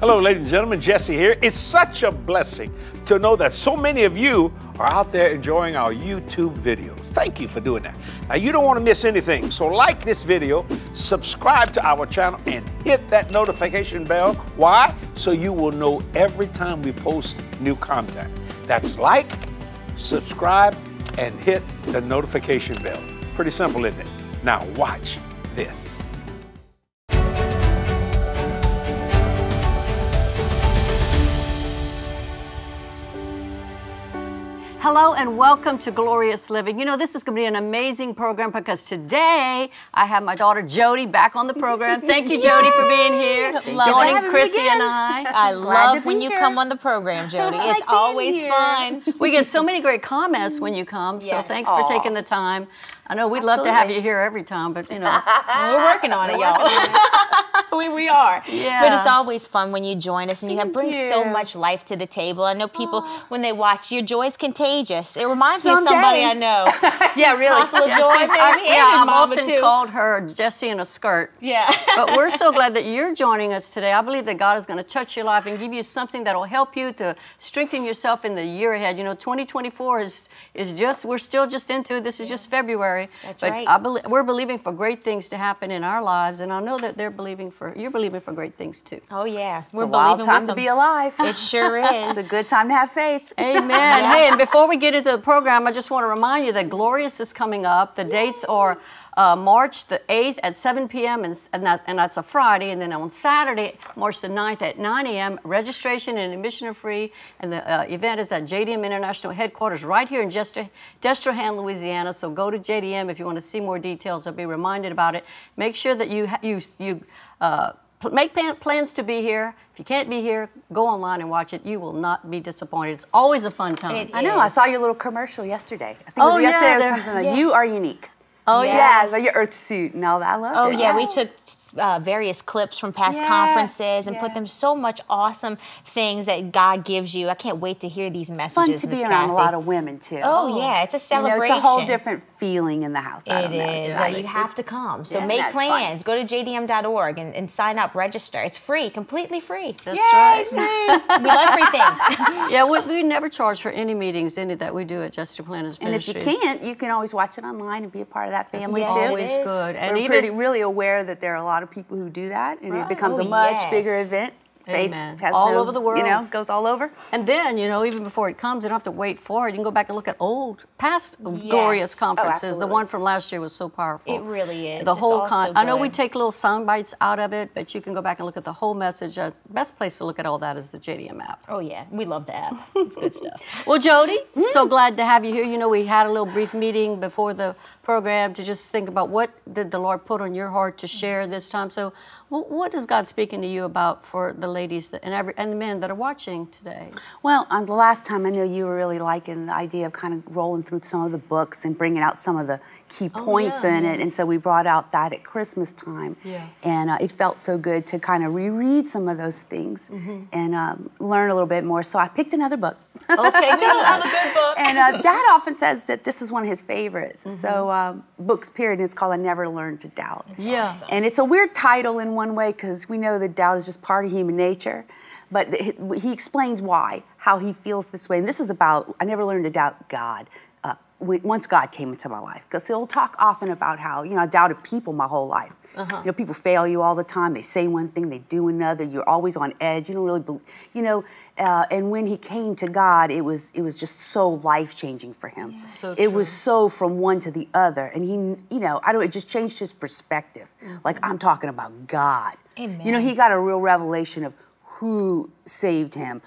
Hello, ladies and gentlemen, Jesse here. It's such a blessing to know that so many of you are out there enjoying our YouTube videos. Thank you for doing that. Now, you don't want to miss anything, so like this video, subscribe to our channel, and hit that notification bell. Why? So you will know every time we post new content. That's like, subscribe, and hit the notification bell. Pretty simple, isn't it? Now, watch this. Hello and welcome to Glorious Living. You know, this is going to be an amazing program because today I have my daughter Jodi back on the program. Thank you, Jodi, for being here. Love Joining Chrissy and I. I love when you here. come on the program, Jodi. It's like always here. fun. We get so many great comments when you come, so Yes. thanks for taking the time. I know we'd love to have you here every time, but you know, We're working on it, y'all. we, we are. Yeah. But it's always fun when you join us and you have bring so much life to the table. I know people when they watch your joy is contagious. It reminds me of somebody I know. Yeah, really. Apostle Yeah, Joy, she's- I, and yeah, your I've often too. called her Jesse in a skirt. Yeah. But we're so glad that you're joining us today. I believe that God is going to touch your life and give you something that will help you to strengthen yourself in the year ahead. You know, 2024 is is just we're still just into it. This is just February. That's but right. I believe we're believing for great things to happen in our lives, and I know that they're believing for you're believing for great things too. Oh yeah. We're It's a wild time to be alive. It sure is. It's a good time to have faith. Amen. Hey, and before we get into the program, I just want to remind you that Glorious is coming up. The dates are uh, March the 8th at 7 p.m., and, and, that, and that's a Friday. And then on Saturday, March the 9th at 9 a.m., registration and admission are free. And the uh, event is at JDM International Headquarters right here in Destro- Destrehan, Louisiana. So go to JDM if you want to see more details or be reminded about it. Make sure that you, you, you uh, pl- make plan- plans to be here. If you can't be here, go online and watch it. You will not be disappointed. It's always a fun time. It I know. I saw your little commercial yesterday. I think Oh, it was yeah, or something like yeah. you are unique. Oh, Yes. Yeah, like your earth suit and all that. I love Oh it. yeah, we took uh, various clips from past Yeah, conferences and yeah. put them so much awesome things that God gives you. I can't wait to hear these It's messages. fun to Miss be around Cathy. a lot of women too. Oh, yeah, it's a You know, celebration. it's a whole different feeling in the house. I It don't know. is. It's Uh, nice. you have to come. So Yeah, make that's fun. plans. Go to jdm.org and, and sign up, register. It's free, completely free. That's Yay, right. free. We love free things. Yeah, we, we never charge for any meetings, any that we do at Just Jesse Duplantis and if you can't, you can always watch it online and be a part of that family Yes, too. always good. And We're even pretty really aware that there are a lot of people who do that, and Right. it becomes Oh, a much yes. bigger event. Faith Amen. has All no- over the world. You know, goes all over. and then, you know, even before it comes, you don't have to wait for it. You can go back and look at old, past glorious conferences. the one from last year was so powerful. It really is. The It's whole con. so I know we take little sound bites out of it, but you can go back and look at the whole message. Uh, best place to look at all that is the JDM app. Oh yeah, we love the app. It's good stuff. Well, Jodi, so glad to have you here. You know, we had a little brief meeting before the program to just think about what did the Lord put on your heart to share this time. So, wh- what is God speaking to you about for the ladies that, and every and the men that are watching today? Well, on the last time, I know you were really liking the idea of kind of rolling through some of the books and bringing out some of the key points yeah, in it. And so we brought out that at Christmas time. Yeah. And uh, it felt so good to kind of reread some of those things and um, learn a little bit more. So I picked another book. Okay, good. good book. and uh, Dad often says that this is one of his favorites. So, um, books, period, and it's called I Never Learned to Doubt. Yeah. And it's a weird title in one way because we know that doubt is just part of human nature. But he he explains why, how he feels this way. And this is about, I never learned to doubt God. Uh, once God came into my life, because he'll talk often about how, you know, I doubted people my whole life. You know, people fail you all the time. They say one thing, they do another. You're always on edge. You don't really, bel you know. Uh, and when he came to God, it was it was just so life changing for him. So it true. was so from one to the other, and he, you know, I don't. It just changed his perspective. Like I'm talking about God. Amen. You know, he got a real revelation of who saved him,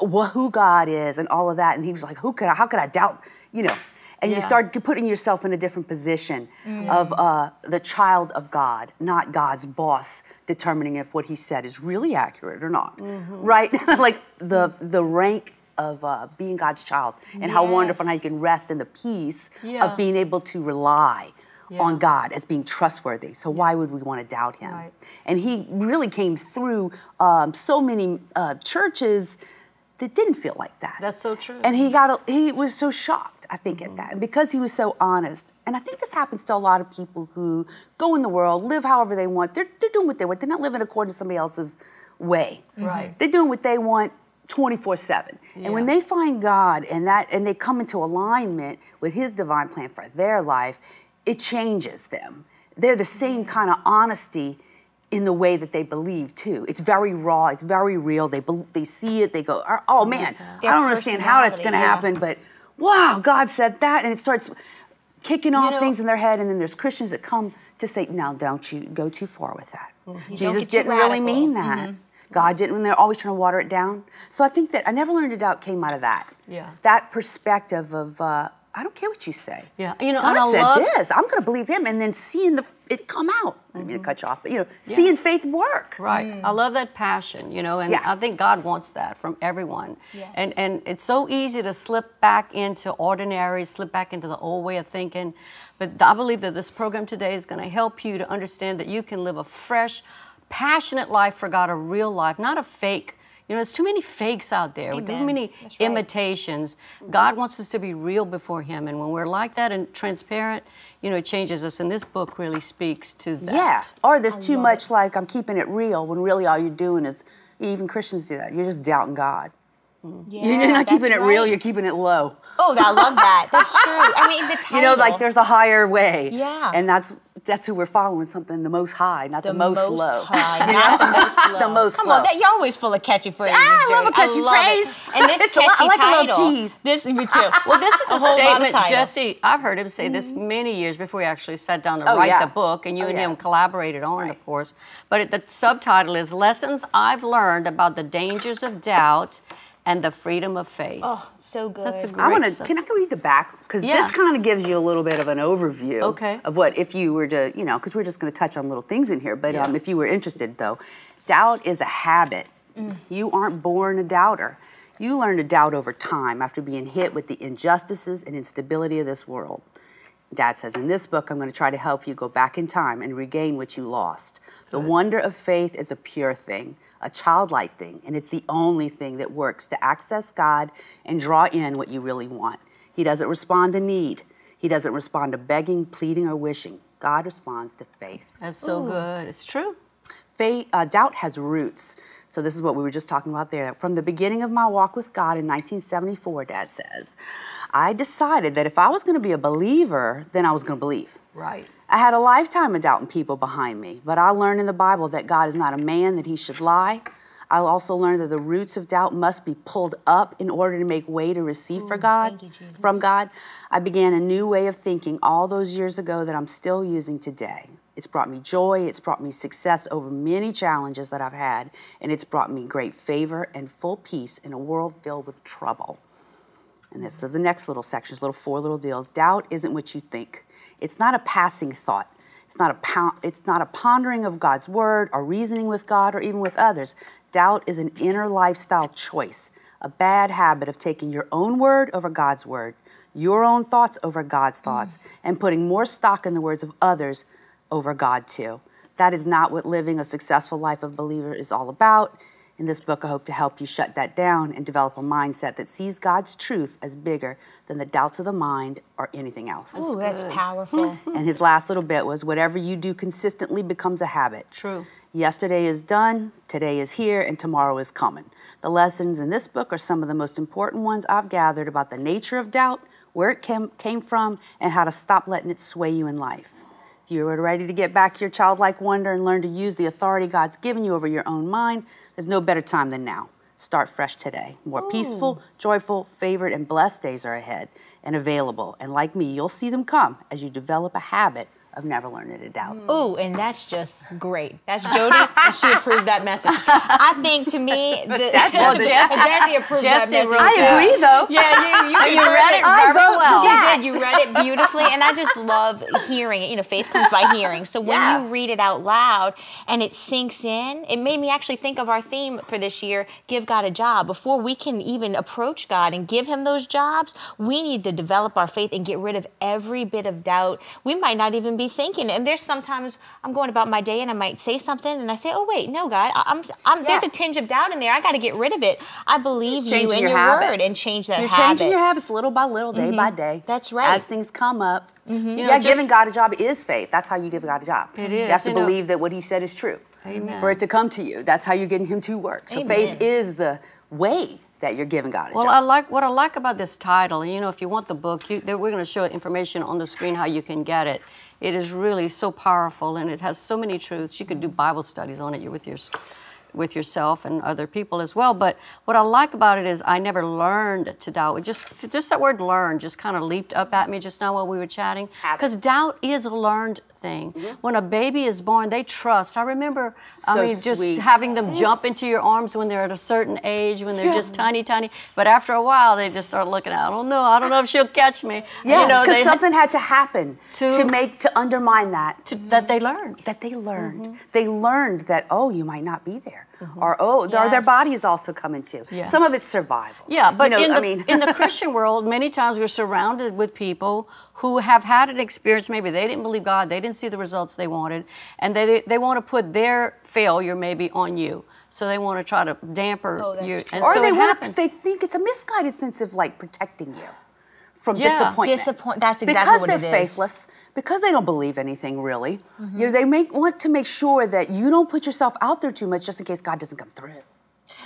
wh- who God is, and all of that. And he was like, "Who could I? How could I doubt?" You know. And you start putting yourself in a different position of uh, the child of God, not God's boss, determining if what he said is really accurate or not, right? like the the rank of uh, being God's child, and how wonderful and how you can rest in the peace Yeah. of being able to rely Yeah. on God as being trustworthy. So why would we want to doubt Him? Right. And He really came through um, so many uh, churches that didn't feel like that. That's so true. And he got a, he was so shocked, I think, at mm-hmm. that, and because he was so honest. And I think this happens to a lot of people who go in the world, live however they want. They're, they're doing what they want. They're not living according to somebody else's way. Mm-hmm. Right. They're doing what they want 24 7. And when they find God and that and they come into alignment with his divine plan for their life, it changes them. They're the same mm-hmm. kind of honesty in the way that they believe too. It's very raw, it's very real. They bel they see it, they go, "Oh man, Their I don't understand how that's going to personality, happen, but wow, God said that." And it starts kicking off know- things in their head and then there's Christians that come to say, "Now, don't you go too far with that." Mm-hmm. Jesus didn't really mean that. God didn't when they're always trying to water it down. So I think that I never learned to doubt came out of that. Yeah. That perspective of uh, I don't care what you say. Yeah, you know, God and I said love- this. I'm going to believe Him, and then seeing the it come out. I didn't mean to mm. cut you off, but you know, seeing faith work. Right. Mm. I love that passion, you know, and Yeah. I think God wants that from everyone. Yes. And and it's so easy to slip back into ordinary, slip back into the old way of thinking. But I believe that this program today is going to help you to understand that you can live a fresh, passionate life for God, a real life, not a fake. You know, there's too many fakes out there, too many right. imitations. God wants us to be real before Him, and when we're like that and transparent, you know, it changes us. And this book really speaks to that. Yeah. Or there's too much like I'm keeping it real when really all you're doing is even Christians do that. You're just doubting God. Yeah, you're not keeping it real. right. You're keeping it low. Oh, I love that. That's true. I mean, the title. You know, like there's a higher way. Yeah. And that's that's who we're following. Something the most high, not the, most, low. high, You not know? the most low. The most Come low. on, that, you're always full of catchy phrases. I love a catchy love it. phrase. And this It's a catchy I like a little title. cheese. This me too. Well, this is a, whole statement. Jesse. I've heard him say this many years before he actually sat down to Mm-hmm. Oh, write yeah. the book, and you Oh, and yeah. him collaborated on it, of course. But it, the subtitle is "Lessons I've Learned About the Dangers of Doubt and the Freedom of Faith." Oh, so good. That's a great I want great to. sub- Can I read the back? Because Yeah. this kind of gives you a little bit of an overview. Okay. Of what if you were to, you know, because we're just going to touch on little things in here. But um, if you were interested, though, doubt is a habit. Mm. You aren't born a doubter. You learn to doubt over time after being hit with the injustices and instability of this world. Dad says, in this book, I'm going to try to help you go back in time and regain what you lost. The wonder of faith is a pure thing, a childlike thing, and it's the only thing that works to access God and draw in what you really want. He doesn't respond to need, He doesn't respond to begging, pleading, or wishing. God responds to faith. That's so good. It's true. Faith, uh, doubt has roots. So this is what we were just talking about there. From the beginning of my walk with God in 1974, Dad says, I decided that if I was going to be a believer, then I was going to believe. Right. I had a lifetime of doubting people behind me, but I learned in the Bible that God is not a man that he should lie. I also learned that the roots of doubt must be pulled up in order to make way to receive for God, you, from God. I began a new way of thinking all those years ago that I'm still using today. It's brought me joy, it's brought me success over many challenges that I've had, and it's brought me great favor and full peace in a world filled with trouble. And this is the next little section, it's little four little deals. Doubt isn't what you think. It's not a passing thought. It's not a it's not a pondering of God's word or reasoning with God or even with others. Doubt is an inner lifestyle choice, a bad habit of taking your own word over God's word, your own thoughts over God's mm. thoughts, and putting more stock in the words of others over God too. That is not what living a successful life of believer is all about. In this book, I hope to help you shut that down and develop a mindset that sees God's truth as bigger than the doubts of the mind or anything else. Ooh, that's powerful. And his last little bit was whatever you do consistently becomes a habit. True. Yesterday is done, today is here, and tomorrow is coming. The lessons in this book are some of the most important ones I've gathered about the nature of doubt, where it came, came from, and how to stop letting it sway you in life. You are ready to get back your childlike wonder and learn to use the authority God's given you over your own mind, there's no better time than now. Start fresh today. More peaceful, joyful, favored, and blessed days are ahead and available. And like me, you'll see them come as you develop a habit of never learning to doubt. Mm. Ooh, and that's just great. That's Jodi. she approved that message. I think to me, the, That's well. Jesse, Jesse approved Jesse that message. I that. agree, though. Yeah, you, you, you read it I very well. for Yeah. that. You read it beautifully, and I just love hearing it. You know, faith comes by hearing. So when Yeah. you read it out loud and it sinks in, it made me actually think of our theme for this year: give God a job. Before we can even approach God and give Him those jobs, we need to develop our faith and get rid of every bit of doubt. We might not even be thinking. And there's sometimes I'm going about my day and I might say something and I say, "Oh wait, no, God, I'm, I'm there's a tinge of doubt in there. I got to get rid of it. I believe you and your your, word and change that You're habit." Mm-hmm. changing your habits little by little, day by day. That's right. Mm-hmm. As things come up. You know, yeah, just- giving God a job is faith. That's how you give God a job. It You have to you know. believe that what He said is true. Amen. for it to come to you. That's how you're getting Him to work. So faith is the way that you're giving God Well, job. I like what I like about this title. You know, if you want the book, you, we're going to show information on the screen how you can get it. It is really so powerful, and it has so many truths. You could do Bible studies on it you with your with yourself and other people as well. But what I like about it is I never learned to doubt. It just just that word "learn" just kind of leaped up at me just now while we were chatting. Because doubt is a learned thing. When a baby is born, they trust. I remember, I So mean, just sweet. having them jump into your arms when they're at a certain age, when they're just tiny, tiny. But after a while, they just start looking. I don't know. I don't know if she'll catch me. yeah, you know, because something had to happen To- to, make to undermine that. to, that they learned. that they learned. Mm-hmm. They learned that oh, you might not be there, Mm-hmm. or oh, or their Yes. body is also coming too. Yeah. Some of it's survival. Yeah, but you know, in, the, I mean, in the Christian world, many times we're surrounded with people who have had an experience. Maybe they didn't believe God, they didn't see the results they wanted, and they they want to put their failure maybe on you. So they want to try to damper Oh, you, and or so they it want happens. they think it's a misguided sense of like protecting you from Yeah. disappointment. Disappoint- that's exactly because what they're it is. faithless. Because they don't believe anything really, Mm-hmm. you know, they make want to make sure that you don't put yourself out there too much, just in case God doesn't come through.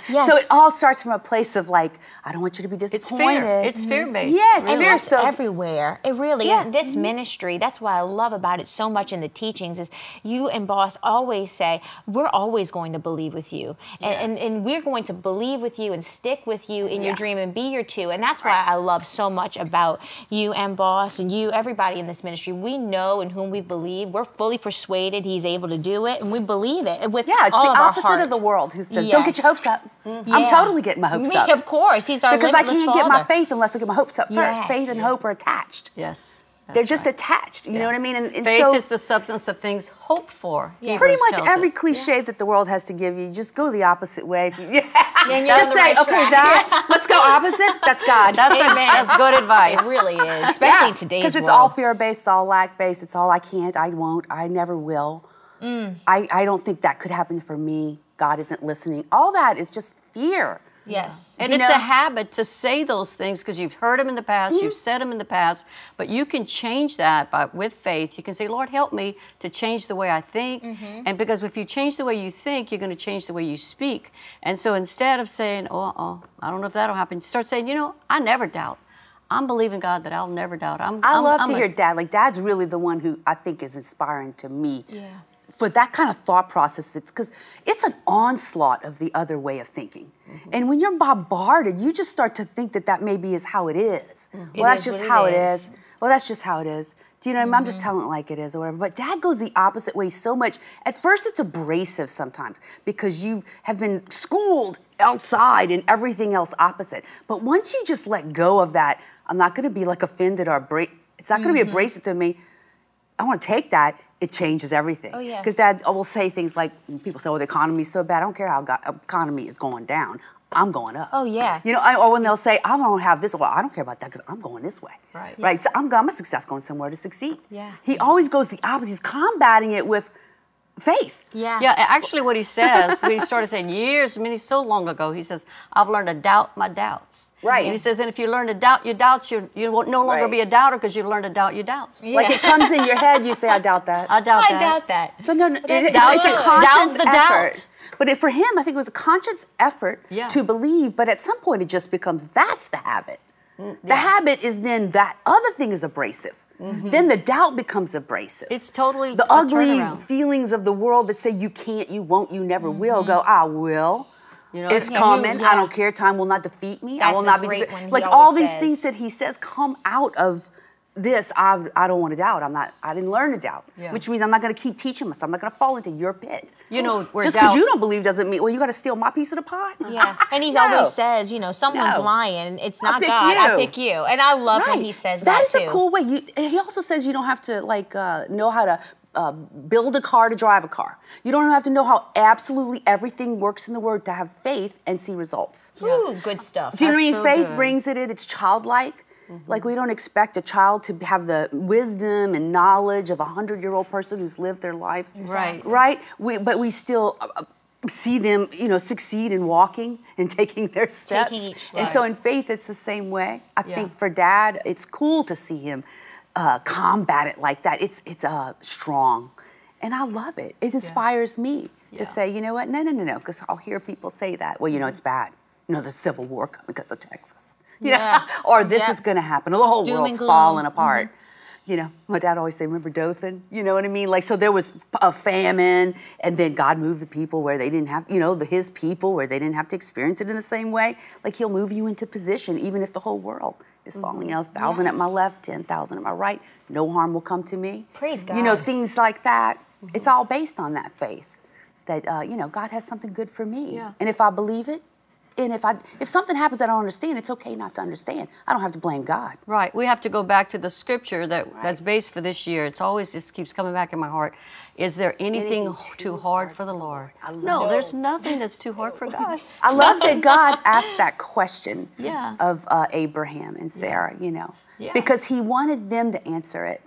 Yes. So it all starts from a place of like, I don't want you to be disappointed. it's disappointed. Mm-hmm. fear. It's fear based. Yeah, it's And fear. that's So everywhere. It really Yeah. is. This mm-hmm. ministry, that's why I love about it so much in the teachings is you and boss always say, we're always going to believe with you. And, and, Yes. and we're going to believe with you and stick with you in your dream and be your two. And that's why I love so much about you and boss and you, everybody in this ministry. We know in whom we believe. We're fully persuaded he's able to do it and we believe it with Yeah, it's all the of opposite of the world who says, "Don't get your hopes up." I'm Yeah. totally getting my hopes Me, up of course. He's our because I can't get my faith unless I get my hopes up first. Faith and hope are attached. Yes. They're just right. attached. You know what I mean? And, and Faith so is the substance of things hoped for. Yeah. pretty much every us. cliche that the world has to give you, just go the opposite way. You, just say, right okay, track." that let's go opposite. That's God. That's, a, that's good advice. It really is, especially in today's because it's world. all fear based, all lack based. It's all I can't, I won't, I never will. Mm. I, I don't think that could happen for me. God isn't listening. All that is just fear. Yes. And Do you it's know- a habit to say those things because you've heard them in the past, Mm-hmm. you've said them in the past, but you can change that by with faith. You can say, "Lord, help me to change the way I think." Mm-hmm. And because if you change the way you think, you're going to change the way you speak. And so instead of saying, "Oh, oh I don't know if that'll happen," start saying, "You know, I never doubt. I'm believing God that I'll never doubt. I'm, I I'm- love I'm to a- hear dad. Like dad's really the one who I think is inspiring to me. For that kind of thought process, it's because it's an onslaught of the other way of thinking. Mm-hmm. And when you're bombarded, you just start to think that that maybe is how it is. Well, It that's is just how it is. is. Well, that's just how it is. Do you know what I mean? I'm Mm-hmm. just telling it like it is or whatever. But dad goes the opposite way so much. At first, it's abrasive sometimes because you have been schooled outside and everything else opposite. But once you just let go of that, I'm not going to be like offended or abra- it's not going to Mm-hmm. be abrasive to me. I want to take that. It changes everything. Oh, yeah. Because dads will say things like, people say, oh, the economy's so bad. I don't care how economy is going down. I'm going up. Oh, yeah. You know, I, or when they'll say, I don't have this. Well, I don't care about that because I'm going this way. Right. Right. So I'm, I'm a success going somewhere to succeed. Yeah. He always goes the opposite. He's combating it with faith. Yeah. Yeah, actually, what he says, we started saying years, many so long ago, he says, I've learned to doubt my doubts. Right. And he says, and if you learn to doubt your doubts, you, you won't no longer Right. be a doubter because you've learned to doubt your doubts. Like it comes in your head, you say, I doubt that. I doubt I that. doubt that. So no, no it- it's, Doubt it's a it. conscious Doubt the effort. doubt. But it, for him, I think it was a conscious effort Yeah. to believe. But at some point, it just becomes that's the habit. Mm, the habit is then that other thing is abrasive. Mm-hmm. Then the doubt becomes abrasive. It's totally the a ugly turnaround. feelings of the world that say you can't, you won't, you never will. Mm-hmm. Go, I will. You know, it's Yeah, coming. you- I don't care. Time will not defeat me. I will not be great defe- one like all always these things that he says come out of this. I I don't want to doubt. I'm not. I didn't learn to doubt, Yeah. which means I'm not going to keep teaching myself. I'm not going to fall into your pit. You know, where just because you don't believe doesn't mean well you got to steal my piece of the pie. Yeah, and he No. always says, you know, someone's No. lying. It's I not pick God. I pick you, and I love Right. when he says that, that is too. a cool way. You, he also says you don't have to like uh, know how to uh, build a car to drive a car. You don't have to know how absolutely everything works in the Word to have faith and see results. Ooh, good stuff. Do you know what I mean? So Faith good. Brings it in. It's childlike. Like we don't expect a child to have the wisdom and knowledge of a hundred-year-old person who's lived their life. Right. Right. We, but we still uh, uh, see them, you know, succeed in walking and taking their steps. Taking each And so in faith, it's the same way. I Yeah. think for Dad, it's cool to see him uh, combat it like that. It's it's uh, strong, and I love it. It inspires me. Yeah. to say, you know what, no, no, no, no, because I'll hear people say that. Well, you know, it's bad. You know, there's civil war coming because of Texas. You know, Yeah. or this Yep. is going to happen, or the whole Doom world's falling apart. Mm-hmm. You know, my dad always say, "Remember Goshen?" You know what I mean? Like, so there was a famine, and then God moved the people where they didn't have, you know, the, His people where they didn't have to experience it in the same way. Like He'll move you into position, even if the whole world is falling. You know, a thousand at my left, ten thousand at my right. No harm will come to me. Praise God. You know, things like that. It's mm-hmm. all based on that faith that uh, you know God has something good for me, Yeah. and if I believe it, and if I if something happens that I don't understand, it's okay not to understand. I don't have to blame God. Right. We have to go back to the scripture that, that's based for this year. It's always just keeps coming back in my heart. Is there anything, Anything too hard for the Lord? No, it. there's nothing that's too hard for God. I love that God asked that question Yeah. of uh, Abraham and Sarah, you know, Yeah. because he wanted them to answer it.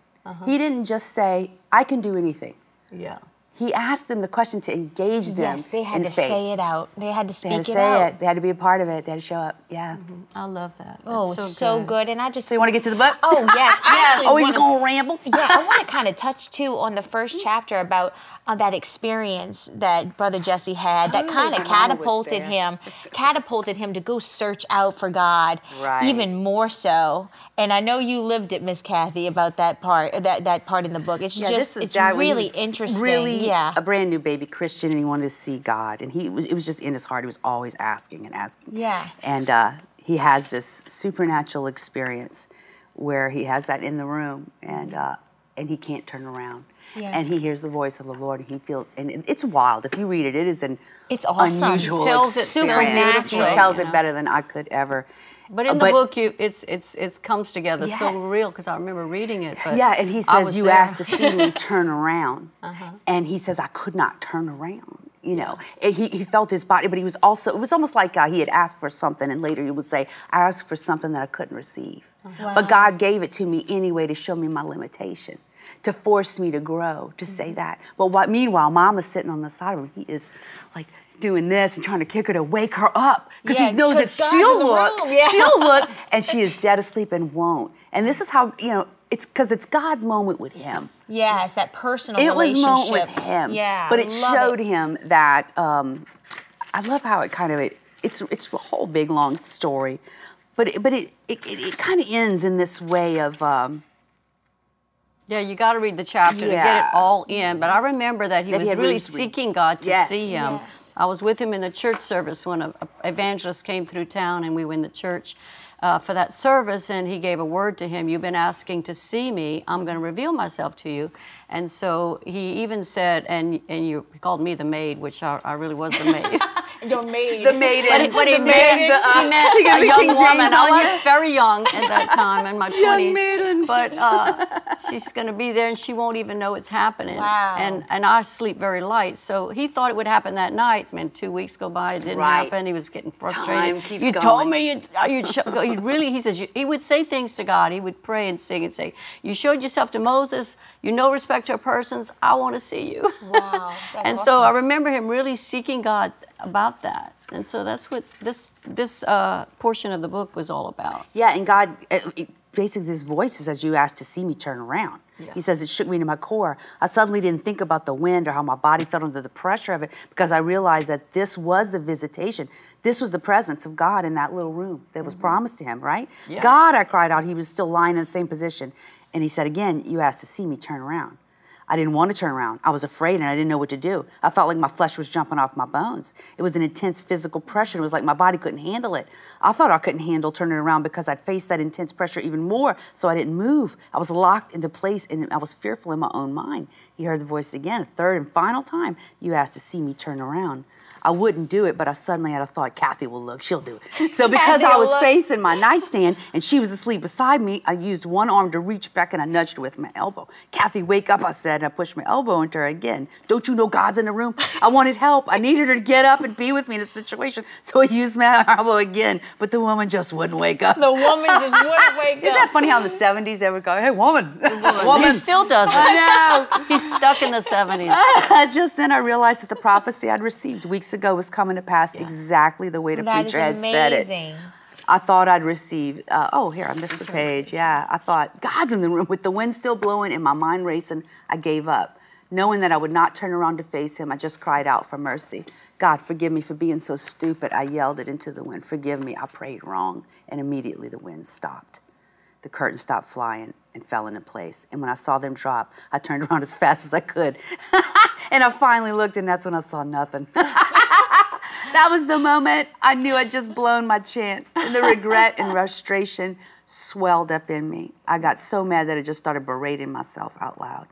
He didn't just say, I can do anything. Yeah. He asked them the question to engage them Yes, they had in to faith. say it out. They had to They speak had to it say out. it. They had to be a part of it. They had to show up. Yeah. I love that. Oh, That's so, good. And I just So you want to get to the book? Oh yes, I actually Oh, he's going to ramble? yeah, I want to kind of touch too on the first chapter about uh, that experience that Brother Jesse had that Oh, kind of catapulted him, catapulted him to go search out for God Right. even more so. And I know you lived it, Miss Cathy, about that part, that that part in the book. It's Yeah, just, this is it's Dad when he really interesting. Really, yeah. a brand new baby Christian, and he wanted to see God, and he was. It was just in his heart. He was always asking and asking. Yeah. And uh, he has this supernatural experience where he has that in the room, and uh, and he can't turn around. Yeah. And he hears the voice of the Lord, and he feels, and it's wild. If you read it, it is an It's awesome. unusual Tells it experience. supernaturally, He tells it better than I could ever. But in Uh, the book, you it's it's it comes together Yes. so real because I remember reading it. But Yeah, and he says, You there. asked to see me turn around. Uh-huh. And he says, I could not turn around. You know, And he, he felt his body, but he was also, it was almost like uh, he had asked for something, and later he would say, I asked for something that I couldn't receive. Uh-huh. But God gave it to me anyway to show me my limitation, to force me to grow, to say Mm-hmm. that. But what, meanwhile, Mama's sitting on the side of him. He is like, Doing this and trying to kick her to wake her up because Yeah, he knows that she'll look, yeah. she'll look, and she is dead asleep and won't. And this is how you know it's because it's God's moment with him. Yeah, it's that personal It was moment with him. Yeah, but it love showed him that. Um, I love how it kind of it, it's it's a whole big long story, but it, but it it, it, it kind of ends in this way of. Um, Yeah, you got to read the chapter to get it all in. But I remember that he That was had really roots seeking God to Yes. see him. Yes. I was with him in the church service when an evangelist came through town, and we were in the church uh, for that service, and he gave a word to him. You've been asking to see me. I'm going to reveal myself to you. And so he even said, and and you called me the maid, which I, I really was the maid. Your maid. the maiden. But he, but the meant, maiden, the, uh, he meant he a the young King woman. James I was you. very young at that time, in my Young 20s. maiden. But uh, she's going to be there, and she won't even know it's happening. Wow. And and I sleep very light, so he thought it would happen that night. Man, two weeks go by, it didn't Right. happen. He was getting frustrated. Time keeps you going. told me you'd, uh, you'd, show, you'd really. He says you, he would say things to God. He would pray and sing and say, "You showed yourself to Moses. You know respect to persons. I want to see you." Wow, that's and so I remember him really seeking God about that. And so that's what this this uh, portion of the book was all about. Yeah, and God, it- basically, this voice says, "You asked to see me turn around." He says it shook me to my core. I suddenly didn't think about the wind or how my body felt under the pressure of it because I realized that this was the visitation. This was the presence of God in that little room that was promised to him. Right? Yeah. God, I cried out. He was still lying in the same position, and he said again, "You asked to see me turn around." I didn't want to turn around. I was afraid and I didn't know what to do. I felt like my flesh was jumping off my bones. It was an intense physical pressure. It was like my body couldn't handle it. I thought I couldn't handle turning around because I'd faced that intense pressure even more, so I didn't move. I was locked into place and I was fearful in my own mind. He heard the voice again, a third and final time. You asked to see me turn around. I wouldn't do it, but I suddenly had a thought, Cathy will look, she'll do it. So because I was look. facing my nightstand and she was asleep beside me, I used one arm to reach back and I nudged with my elbow. Cathy, wake up, I said, and I pushed my elbow into her again. Don't you know God's in the room? I wanted help. I needed her to get up and be with me in a situation. So I used my elbow again, but the woman just wouldn't wake up. The woman just wouldn't wake up. Isn't that funny how in the 70s they would go, hey, woman, woman. He still does it. I know. He's stuck in the 70s. Just then I realized that the prophecy I'd received weeks ago was coming to pass exactly the way the That preacher had said it. I thought I'd receive. Uh, oh, here I missed the page. Yeah, I thought God's in the room with the wind still blowing and my mind racing. I gave up. Knowing that I would not turn around to face him, I just cried out for mercy. God, forgive me for being so stupid. I yelled it into the wind. Forgive me, I prayed wrong. And immediately the wind stopped. The curtain stopped flying and fell into place. And when I saw them drop, I turned around as fast as I could. and I finally looked, and that's when I saw nothing. that was the moment I knew I'd just blown my chance. And the regret and frustration swelled up in me. I got so mad that I just started berating myself out loud.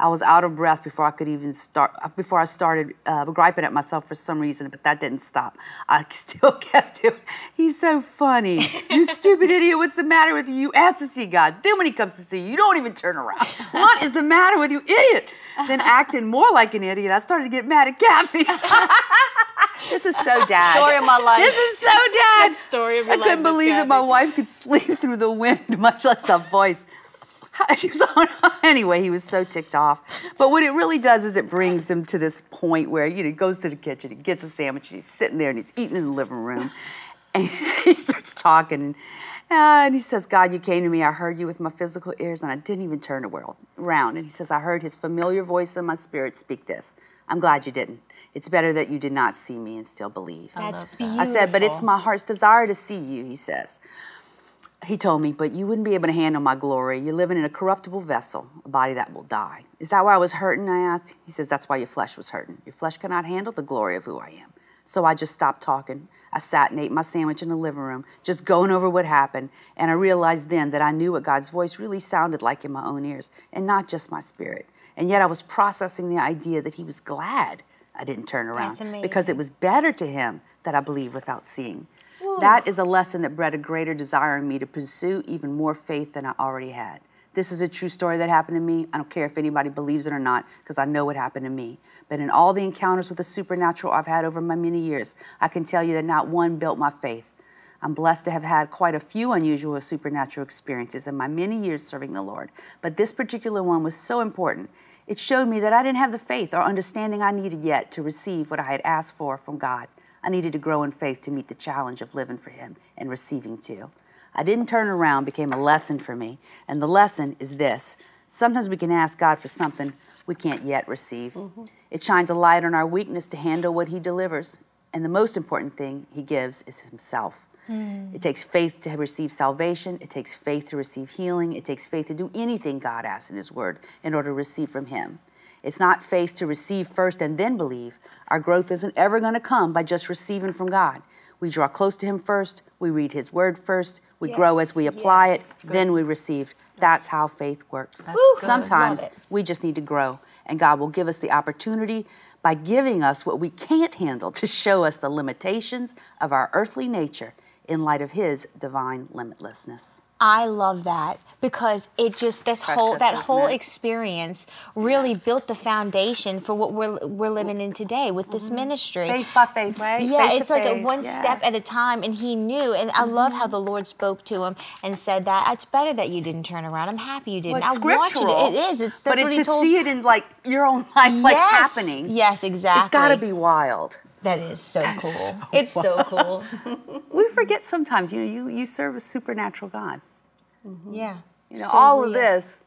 I was out of breath before I could even start, before I started uh, griping at myself for some reason, but that didn't stop. I still kept doing He's so funny. You stupid idiot, what's the matter with you? You ask to see God. Then when he comes to see you, you don't even turn around. What is the matter with you, idiot? Then acting more like an idiot, I started to get mad at Cathy. this is so dad. Story of my life. This is so dad. story of your life. I couldn't believe that my wife could sleep through the wind, much less the voice. She was on, anyway, he was so ticked off. But what it really does is it brings him to this point where you know he goes to the kitchen, he gets a sandwich, he's sitting there and he's eating in the living room, and he starts talking. And he says, God, you came to me. I heard you with my physical ears, and I didn't even turn the world around. And he says, I heard his familiar voice in my spirit speak this. I'm glad you didn't. It's better that you did not see me and still believe. That's love that. beautiful. I said, but it's my heart's desire to see you, he says. He told me, but you wouldn't be able to handle my glory. You're living in a corruptible vessel, a body that will die. Is that why I was hurting? I asked. He says, that's why your flesh was hurting. Your flesh cannot handle the glory of who I am. So I just stopped talking. I sat and ate my sandwich in the living room, just going over what happened. And I realized then that I knew what God's voice really sounded like in my own ears, and not just my spirit. And yet I was processing the idea that he was glad I didn't turn around because it was better to him that I believe without seeing. That is a lesson that bred a greater desire in me to pursue even more faith than I already had. This is a true story that happened to me. I don't care if anybody believes it or not, because I know what happened to me. But in all the encounters with the supernatural I've had over my many years, I can tell you that not one built my faith. I'm blessed to have had quite a few unusual supernatural experiences in my many years serving the Lord. But this particular one was so important. It showed me that I didn't have the faith or understanding I needed yet to receive what I had asked for from God. I needed to grow in faith to meet the challenge of living for Him and receiving too. I didn't turn around became a lesson for me. And the lesson is this sometimes we can ask God for something we can't yet receive. Mm-hmm. It shines a light on our weakness to handle what He delivers. And the most important thing He gives is Himself. Hmm. It takes faith to receive salvation. It takes faith to receive healing. It takes faith to do anything God asks in His Word in order to receive from Him. It's not faith to receive first and then believe. Our growth isn't ever going to come by just receiving from God. We draw close to Him first, we read His Word first, we grow as we apply yes. it, then we receive. That's how faith works. Sometimes we just need to grow, and God will give us the opportunity by giving us what we can't handle to show us the limitations of our earthly nature in light of His divine limitlessness. I love that because it just this whole precious, that isn't whole it? experience really built the foundation for what we're we're living in today with this ministry. Mm-hmm. Faith by faith, right? Yeah, Faith it's like a one yeah. step at a time, and he knew. And I love how the Lord spoke to him and said that it's better that you didn't turn around. I'm happy you didn't. Well, I want you scriptural. to. It is. It's that's but what it, he to told. see it in like your own life, like happening. Yes, exactly. It's got to be wild. That is so cool. it's so cool. We forget sometimes. You know, you you serve a supernatural God. Yeah. You know, So all of this,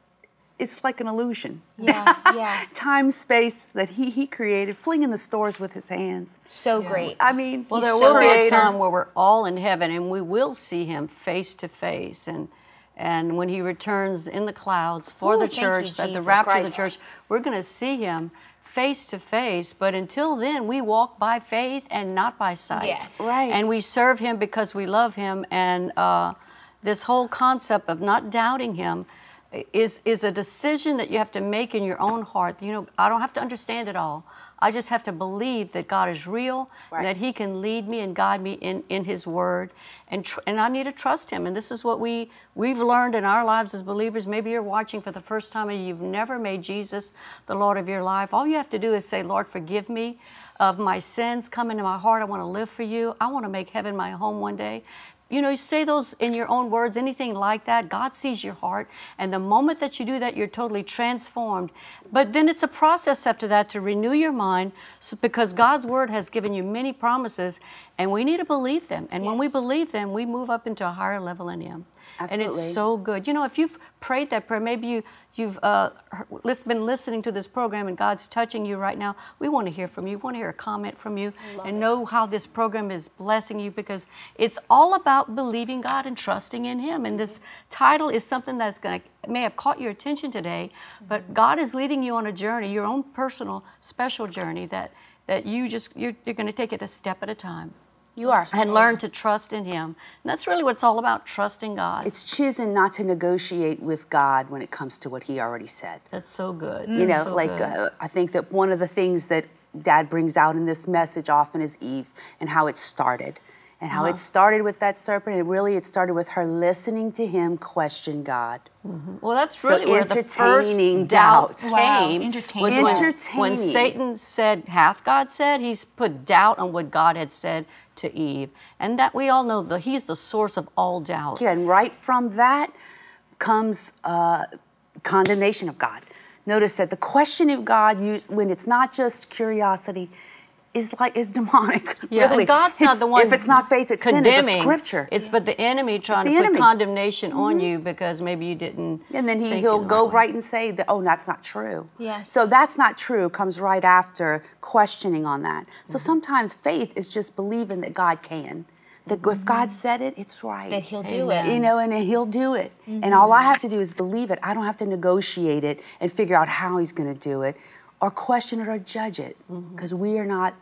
it's like an illusion. Yeah, yeah. Time, space that he he created, flinging the stores with his hands. So great. I mean, Well, there so will be a time where we're all in heaven and we will see him face to face. And and when he returns in the clouds for Ooh, the thank you, church, at the Jesus rapture of the church, we're going to see him face to face. But until then, we walk by faith and not by sight. Yes. Right. And we serve him because we love him. And uh, this whole concept of not doubting him is is a decision that you have to make in your own heart. You know, I don't have to understand it all. I just have to believe that God is real, Right. and that He can lead me and guide me in, in His Word, and tr- and I need to trust Him. And this is what we we've learned in our lives as believers. Maybe you're watching for the first time and you've never made Jesus the Lord of your life. All you have to do is say, Lord, forgive me of my sins. Come into my heart. I want to live for You. I want to make heaven my home one day. You know, you say those in your own words, anything like that. God sees your heart. And the moment that you do that, you're totally transformed. But then it's a process after that to renew your mind so, because God's word has given you many promises. And we need to believe them. And when we believe them, we move up into a higher level in Him. And it's so good. You know, if you've prayed that prayer, maybe you, you've uh, been listening to this program and God's touching you right now. We want to hear from you. We want to hear a comment from you and know how this program is blessing you because it's all about believing God and trusting in Him. And this title is something that's going to may have caught your attention today, but God is leading you on a journey, your own personal, special journey that that you just you're, you're going to take it a step at a time You are. and learn to trust in Him. And that's really what it's all about: trusting God. It's choosing not to negotiate with God when it comes to what He already said. That's so good. You know, So like uh, I think that one of the things that Dad brings out in this message often is Eve and how it started. And how Uh-huh. it started with that serpent, and really it started with her listening to him question God. Well, that's So really where the first entertaining doubt doubt. Wow, came. entertaining. Was when, when Satan said, "Hath God said?" He's put doubt on what God had said to Eve, and that we all know that He's the source of all doubt. Yeah, and right from that comes uh, condemnation of God. Notice that the question of God, used, when it's not just curiosity, is like is demonic. Yeah, really. and God's not It's- the one. If it's not faith, it's sin. It's a scripture. It's but the enemy trying the to put enemy. condemnation on mm-hmm. you because maybe you didn't. And then he he'll go way. right and say that, oh, that's not true. Yes. So that's not true comes right after questioning on that. So Mm-hmm. sometimes faith is just believing that God can. That if mm-hmm. God said it, it's right. That he'll do Amen. it. you know, and he'll do it. And mm-hmm. all I have to do is believe it. I don't have to negotiate it and figure out how he's going to do it or question it or judge it because we are not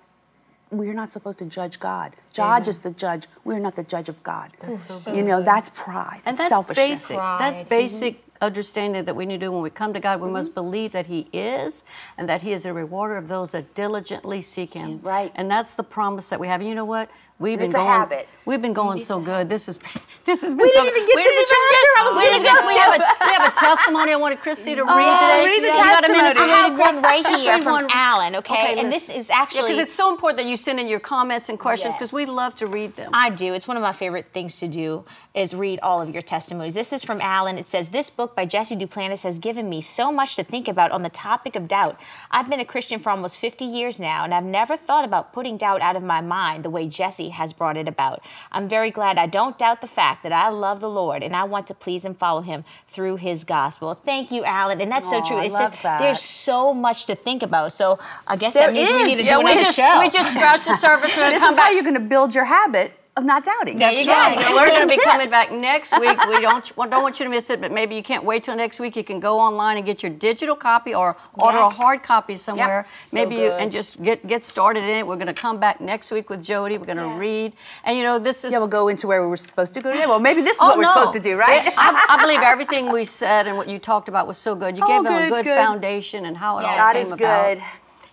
we are not supposed to judge God. God is the judge. We're not the judge of God. so you know, that's pride. And that's selfishness. basic. That's Pride. basic understanding that we need to do when we come to God. We must believe that He is and that He is a rewarder of those that diligently seek Him. Right. And that's the promise that we have. And you know what? We've been it's a going. habit. We've been going so good. This is this has been. We so didn't even good. get to the chapter I was we gonna didn't get- go we have a we have a testimony. I wanted Chrissy to oh, read Oh, today. read the You got a minute testimony. I have one right here from one. Alan, okay? and let's- this is actually because it's so important that you send in your comments and questions because we love to read them. I do. It's one of my favorite things to do is read all of your testimonies. This is from Alan. It says, This book by Jesse Duplantis has given me so much to think about on the topic of doubt. I've been a Christian for almost 50 years now, and I've never thought about putting doubt out of my mind the way Jesse has brought it about. I'm very glad I don't doubt the fact that I love the Lord and I want to please and follow him through his gospel. Thank you, Alan. And that's so true. I It's love just, that. there's so much to think about. So I guess There that means we need to Yeah, do we just show. we just scratched the surface. This is how you're going to build your habit of not doubting. There you go. right. Yeah, we're going to be coming back next week. We don't well, don't want you to miss it, but maybe you can't wait till next week. You can go online and get your digital copy or order a hard copy somewhere. So maybe you good. and just get get started in it. We're going to come back next week with Jodi. We're going to Yeah. read, and you know this is Yeah, we'll go into where we were supposed to go today. Well, maybe this is Oh, what we're supposed to do, right? I, I believe everything we said and what you talked about was so good. You Oh, gave them a good, good, good. foundation and how it all God came is about. good.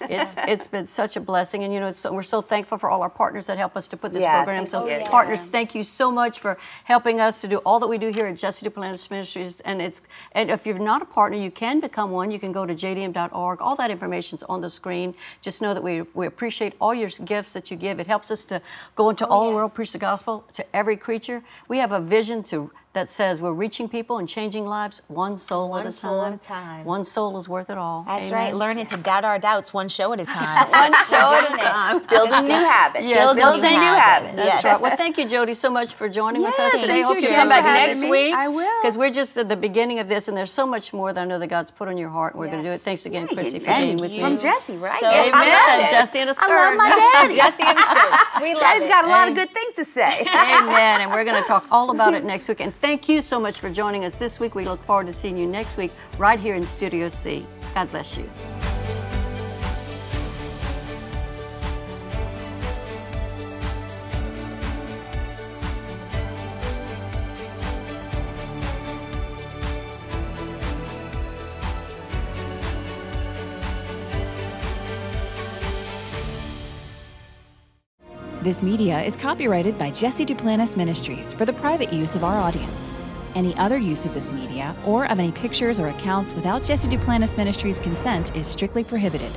It's it's been such a blessing, and you know it's so, we're so thankful for all our partners that help us to put this Yeah, program. thank So, you. Oh, partners, yeah. thank you so much for helping us to do all that we do here at Jesse Duplantis Ministries. And it's and if you're not a partner, you can become one. You can go to jdm.org. All that information's on the screen. Just know that we we appreciate all your gifts that you give. It helps us to go into oh, all the world, preach the gospel to every creature. We have a vision to that says we're reaching people and changing lives one soul at One a soul at time. a time. One soul is worth it all. That's Amen. right. Learning to doubt our doubts one show at a time. One show at a time. Building new habits. Yes, Building building new new habits. habits. That's Yes. right. Well, thank you, Jodi, so much for joining with us Yes, today. thank Hope you you come back next me. week. I will. Because we're just at the beginning of this, and there's so much more that I know that God's put on your heart. and We're going to do it. Thanks again, Thank Chrissy, for being Thank with you. me. From Jesse, right? So- Amen. it. Jesse and a I love my dad. Jesse and Skirt. We love Dad's it. got a lot of good things to say. Amen. And we're going to talk all about it next week. And thank you so much for joining us this week. We look forward to seeing you next week right here in Studio C. God bless you. This media is copyrighted by Jesse Duplantis Ministries for the private use of our audience. Any other use of this media or of any pictures or accounts without Jesse Duplantis Ministries' consent is strictly prohibited.